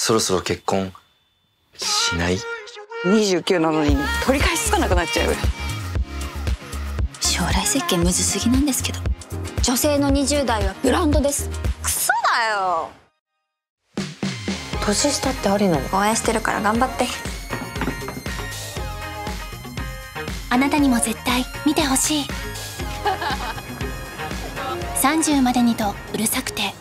そろそろ結婚しない？29なのに取り返しつかなくなっちゃう。将来設計むずすぎなんですけど。女性の20代はブランドです。クソだよ。年下ってありなの？応援してるから頑張って。あなたにも絶対見てほしい。30までにとうるさくて。